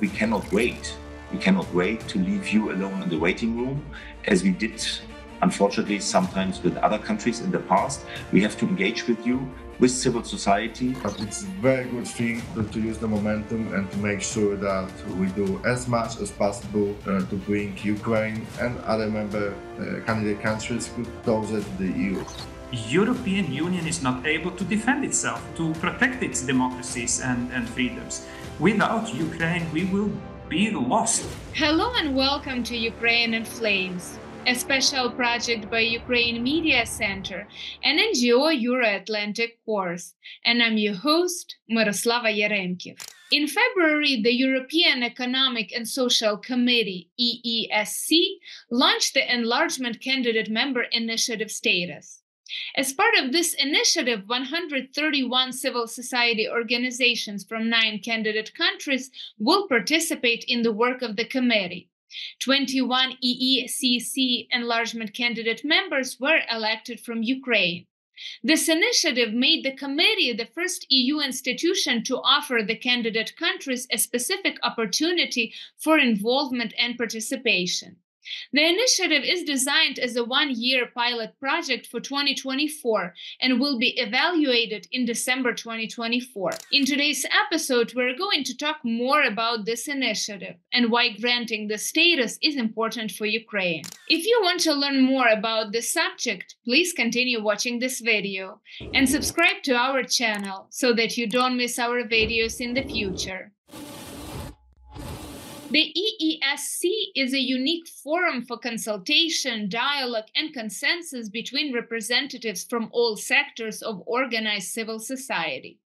We cannot wait. We cannot wait to leave you alone in the waiting room, as we did, unfortunately, sometimes with other countries in the past. We have to engage with you, with civil society. But it's a very good thing to, to use the momentum and to make sure that we do as much as possible uh, to bring Ukraine and other member uh, candidate countries closer to the EU. European Union is not able to defend itself, to protect its democracies and, and freedoms. Without Ukraine, we will be lost. Hello and welcome to Ukraine in Flames, a special project by Ukraine Media Center and NGO Euro-Atlantic Course. And I'm your host, Miroslava Yaremkiv. In February, the European Economic and Social Committee, EESC, launched the Enlargement Candidate Member Initiative status. As part of this initiative, 131 civil society organizations from nine candidate countries will participate in the work of the committee. 21 EESC enlargement candidate members were elected from Ukraine. This initiative made the committee the first EU institution to offer the candidate countries a specific opportunity for involvement and participation. The initiative is designed as a one year pilot project for 2024 and will be evaluated in December 2024. In today's episode, we're going to talk more about this initiative and why granting the status is important for Ukraine. If you want to learn more about this subject, please continue watching this video and subscribe to our channel so that you don't miss our videos in the future. The EESC is a unique forum for consultation, dialogue, and consensus between representatives from all sectors of organized civil society.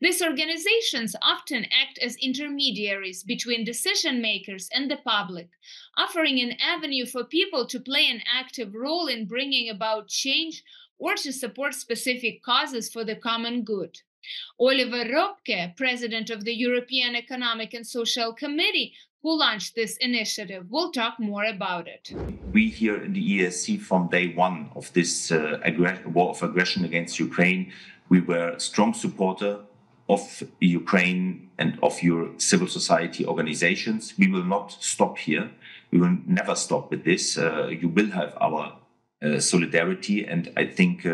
These organizations often act as intermediaries between decision makers and the public, offering an avenue for people to play an active role in bringing about change or to support specific causes for the common good. Oliver Röpke, president of the European Economic and Social Committee, who launched this initiative. We'll talk more about it. We here in the ESC, from day one of this uh, war of aggression against Ukraine, we were a strong supporter of Ukraine and of your civil society organizations. We will not stop here. We will never stop with this. Uh, you will have our uh, solidarity, and I think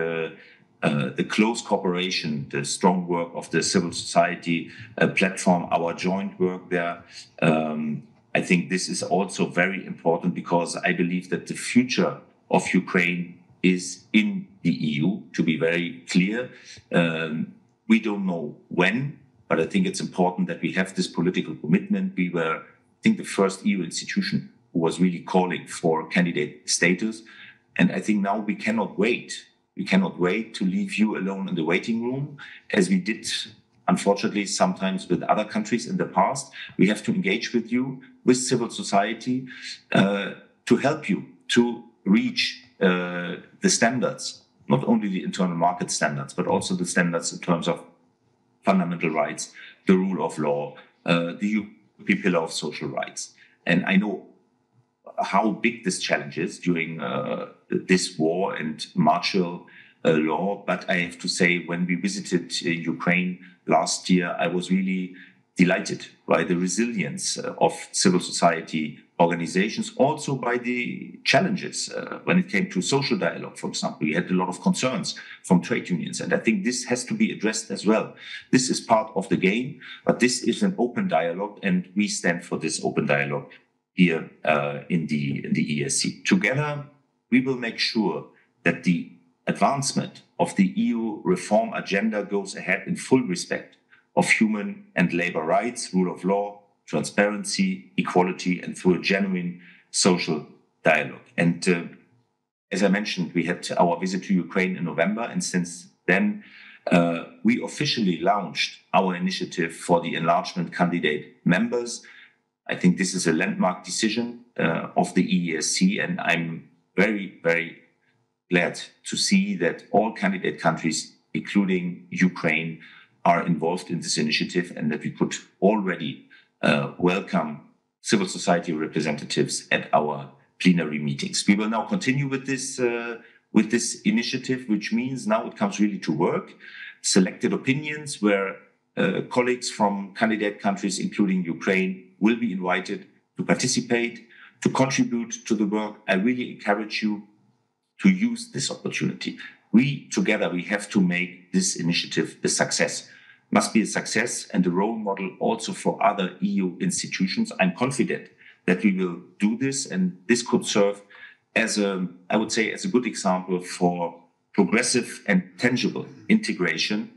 uh, the close cooperation, the strong work of the civil society uh, platform, our joint work there. Um, I think this is also very important because I believe that the future of Ukraine is in the EU, to be very clear. Um, we don't know when, but I think it's important that we have this political commitment. We were, I think, the first EU institution who was really calling for candidate status. And I think now we cannot wait we cannot wait to leave you alone in the waiting room, as we did, unfortunately, sometimes with other countries in the past. We have to engage with you, with civil society, uh, to help you to reach uh, the standards, not only the internal market standards, but also the standards in terms of fundamental rights, the rule of law, uh, the pillar of social rights. And I know how big this challenge is during uh, this war and martial uh, law. But I have to say, when we visited uh, Ukraine last year, I was really delighted by the resilience uh, of civil society organizations, also by the challenges uh, when it came to social dialogue, for example. We had a lot of concerns from trade unions, and I think this has to be addressed as well. This is part of the game, but this is an open dialogue, and we stand for this open dialogue here uh, in the in the ESC. Together, we will make sure that the advancement of the EU reform agenda goes ahead in full respect of human and labor rights, rule of law, transparency, equality, and through a genuine social dialogue. And uh, as I mentioned, we had our visit to Ukraine in November, and since then, uh, we officially launched our initiative for the enlargement candidate members I think this is a landmark decision uh, of the EESC, and I'm very, very glad to see that all candidate countries, including Ukraine, are involved in this initiative and that we could already uh, welcome civil society representatives at our plenary meetings. We will now continue with this uh, with this initiative, which means now it comes really to work. Selected opinions where uh, colleagues from candidate countries, including Ukraine, will be invited to participate, to contribute to the work. I really encourage you to use this opportunity. We together, we have to make this initiative a success. Must be a success and a role model also for other EU institutions. I'm confident that we will do this, and this could serve as a, I would say, as a good example for progressive and tangible integration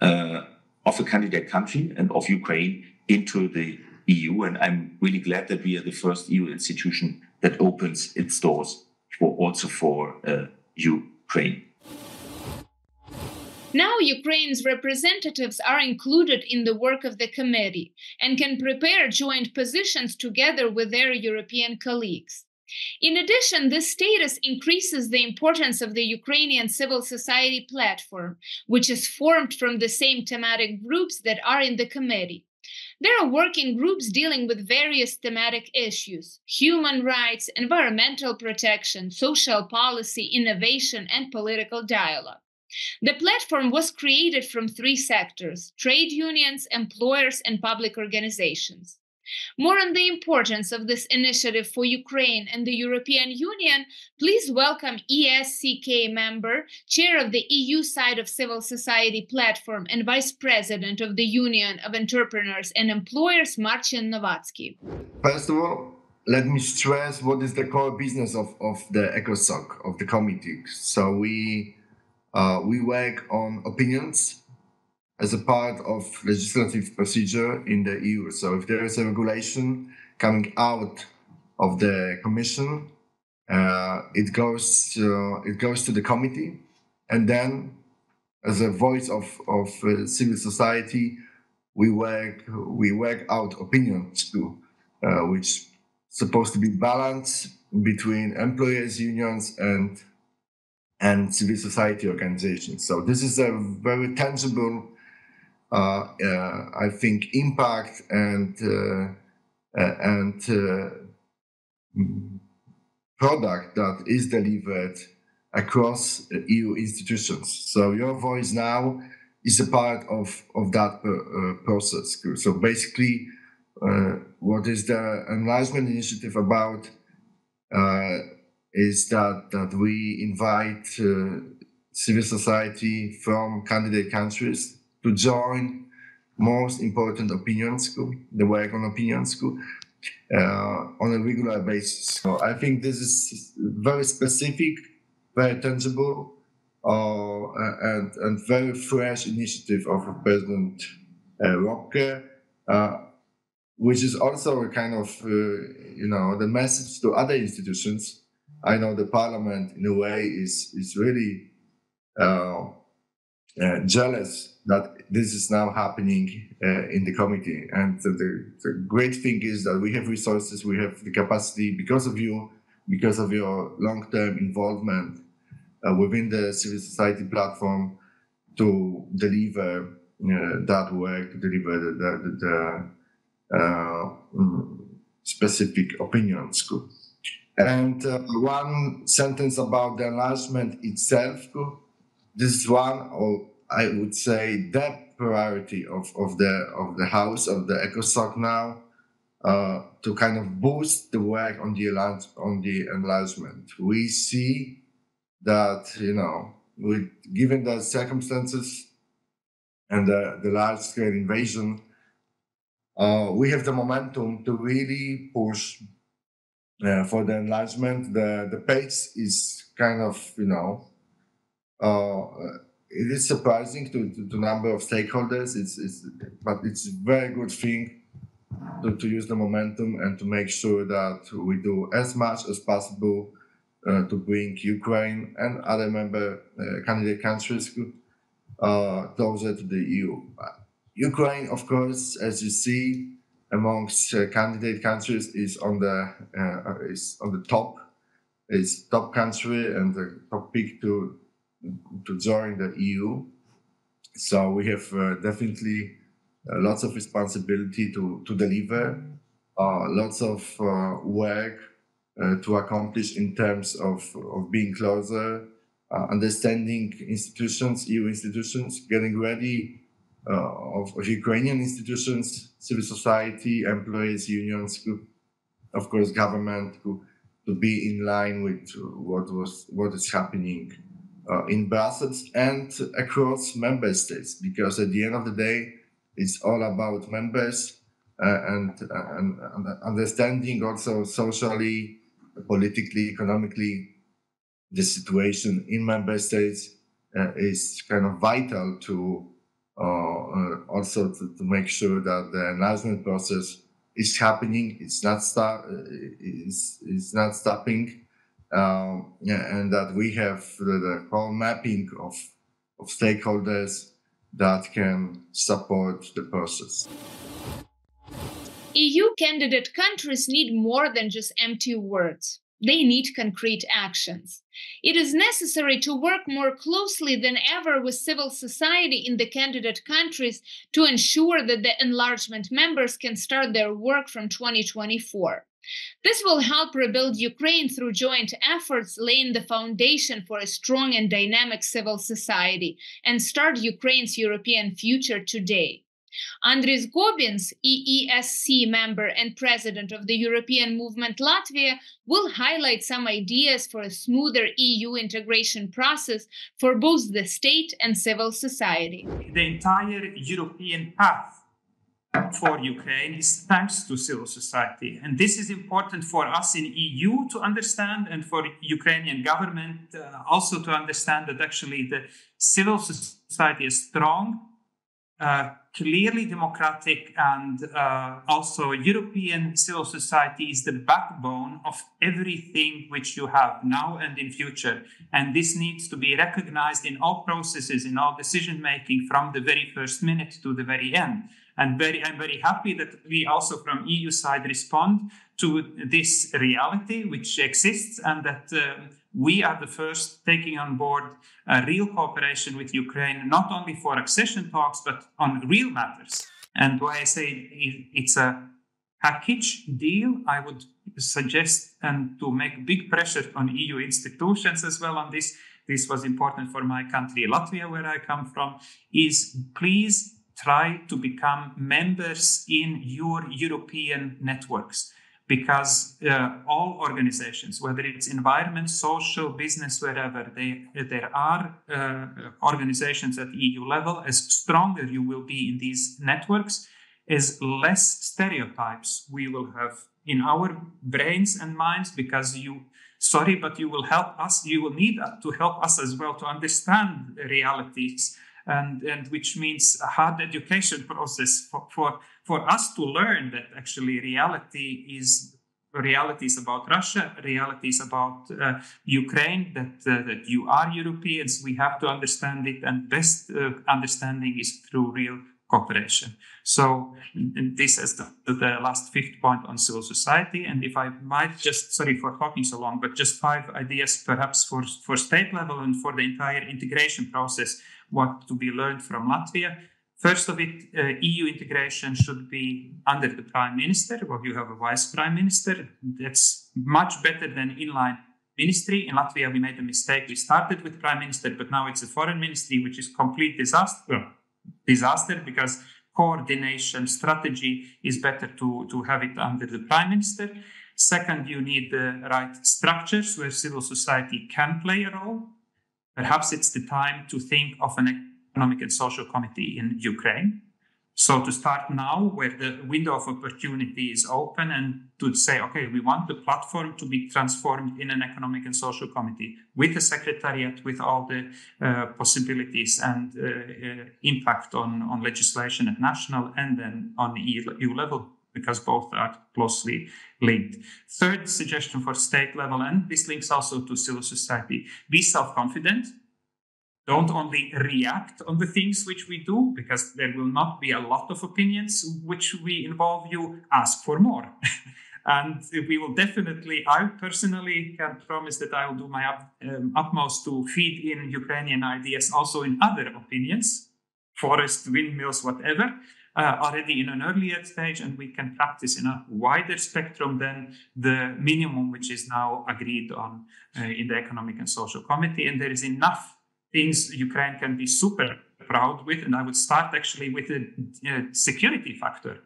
uh, of a candidate country and of Ukraine into the EU. And I'm really glad that we are the first EU institution that opens its doors for also for uh, Ukraine. Now, Ukraine's representatives are included in the work of the committee and can prepare joint positions together with their European colleagues. In addition, this status increases the importance of the Ukrainian civil society platform, which is formed from the same thematic groups that are in the committee. There are working groups dealing with various thematic issues human rights, environmental protection, social policy, innovation, and political dialogue. The platform was created from three sectors trade unions, employers, and public organizations. More on the importance of this initiative for Ukraine and the European Union, please welcome EESC member, chair of the EU side of civil society platform, and vice president of the Union of Entrepreneurs and Employers, Marcin Nowacki. First of all, let me stress what is the core business of, of the ECOSOC, of the committee. So we uh, we work on opinions as a part of legislative procedure in the EU. So if there is a regulation coming out of the Commission, uh, it goes to, it goes to the committee, and then as a voice of of uh, civil society, we work we work out opinions too, uh, which supposed to be balanced between employers unions and and civil society organizations. So this is a very tangible, I think, impact and uh, uh and uh, product that is delivered across EU institutions. So your voice now is a part of of that uh, process. So basically, what is the enlargement initiative about? is that that we invite uh, civil society from candidate countries to join most important opinion school, the work on opinion school, uh, on a regular basis. So I think this is very specific, very tangible, uh, and, and very fresh initiative of President uh, uh, which is also a kind of, uh, you know, the message to other institutions I know the parliament, in a way, is is really uh, uh, jealous that this is now happening uh, in the committee. And the, the, great thing is that we have resources, we have the capacity because of you, because of your long-term involvement uh, within the civil society platform to deliver uh, that work, to deliver the, the, the uh, mm, specific opinions. And uh, one sentence about the enlargement itself. This is one, or I would say, the priority of, of the of the house of the ECOSOC now uh, to kind of boost the work on the on the enlargement. We see that you know, with given the circumstances and the, the large scale invasion, uh, we have the momentum to really push uh, for the enlargement, the, the pace is kind of, you know, uh, it is surprising to, the number of stakeholders. It's, it's, but it's a very good thing to, to use the momentum and to make sure that we do as much as possible uh, to bring Ukraine and other member uh, candidate countries uh, closer to the EU. Ukraine, of course, as you see, amongst uh, candidate countries is on the uh, is on the top is top country and the top pick to to join the EU. So we have uh, definitely uh, lots of responsibility to to deliver, uh, lots of uh, work to accomplish in terms of of being closer, understanding institutions, EU institutions, getting ready of, of, Ukrainian institutions, civil society, employees, unions, of course, government, to, to be in line with what was what is happening uh, in Brussels and across member states, because at the end of the day, it's all about members uh, and, and, and, understanding also socially, politically, economically, the situation in member states uh, is kind of vital to uh, uh, also to, to, make sure that the enlargement process is happening. It's not stop. Uh, it's, it's not stopping, um, and that we have the, whole mapping of of stakeholders that can support the process. EU candidate countries need more than just empty words. They need concrete actions. It is necessary to work more closely than ever with civil society in the candidate countries to ensure that the enlargement members can start their work from 2024. This will help rebuild Ukraine through joint efforts, laying the foundation for a strong and dynamic civil society, and start Ukraine's European future today. Andris Gobins, EESC member and president of the European Movement Latvia, will highlight some ideas for a smoother EU integration process for both the state and civil society. The entire European path for Ukraine is thanks to civil society. And this is important for us in EU to understand and for Ukrainian government uh, also to understand that actually the civil society is strong, uh, clearly democratic and uh, also European civil society is the backbone of everything which you have now and in future. And this needs to be recognized in all processes, in all decision making from the very first minute to the very end. And very, I'm very happy that we also from EU side respond to this reality which exists and that uh, we are the first taking on board a real cooperation with Ukraine, not only for accession talks, but on real matters. And why I say it's a package deal, I would suggest and to make big pressure on EU institutions as well on this. This was important for my country, Latvia, where I come from, is please try to become members in your European networks because uh, all organizations, whether it's environment, social, business, wherever, they, there are uh, organizations at EU level, as stronger you will be in these networks, as less stereotypes we will have in our brains and minds because you sorry but you will help us you will need to help us as well to understand realities and, and which means a hard education process for, for, for us to learn that actually reality is reality is about Russia, reality is about uh, Ukraine, that, uh, that you are Europeans, we have to understand it, and best uh, understanding is through real cooperation. So this is the, the, last fifth point on civil society. And if I might just, sorry for talking so long, but just five ideas perhaps for, for state level and for the entire integration process what to be learned from Latvia. First of it, uh, EU integration should be under the prime minister, Well, you have a vice prime minister. That's much better than inline ministry. In Latvia, we made a mistake. We started with prime minister, but now it's a foreign ministry, which is complete disaster. Disaster because coordination strategy is better to, to have it under the prime minister. Second, you need the right structures where civil society can play a role. Perhaps it's the time to think of an economic and social committee in Ukraine. So to start now, where the window of opportunity is open, and to say, okay, we want the platform to be transformed in an economic and social committee with a secretariat, with all the uh, possibilities and uh, uh, impact on, on legislation at national and then on EU, EU level because both are closely linked. Third suggestion for state level, and this links also to civil society be self confident. Don't only react on the things which we do, because there will not be a lot of opinions which we involve you. Ask for more. and we will definitely, I personally can promise that I will do my up, um, utmost to feed in Ukrainian ideas also in other opinions, forest, windmills, whatever uh, already in an earlier stage, and we can practice in a wider spectrum than the minimum which is now agreed on uh, in the Economic and Social Committee. And there is enough things Ukraine can be super proud with, and I would start actually with the uh, security factor.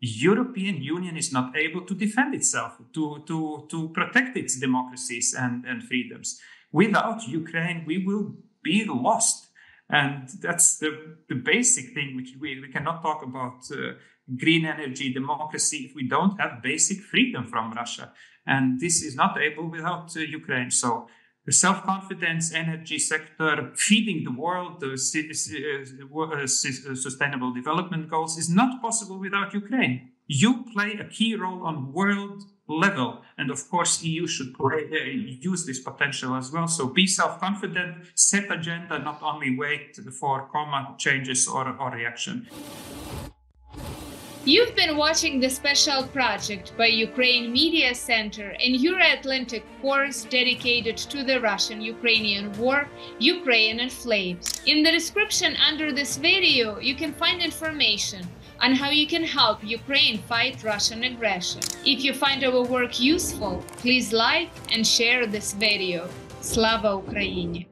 European Union is not able to defend itself, to, to, to protect its democracies and, and freedoms. Without Ukraine, we will be lost. And that's the, the basic thing which we, we cannot talk about uh, green energy democracy if we don't have basic freedom from Russia. And this is not able without uh, Ukraine. So the self-confidence energy sector feeding the world the uh, sustainable development goals is not possible without ukraine you play a key role on world level. And of course eu should play, uh, use this potential as well. So be self-confident set agenda not only wait for comma changes or, or reaction. You've been watching the special project by Ukraine Media Center and Euro-Atlantic course dedicated to the Russian-Ukrainian war, Ukraine in Flames. In the description under this video, you can find information on how you can help Ukraine fight Russian aggression. If you find our work useful, please like and share this video. Slava Ukraini!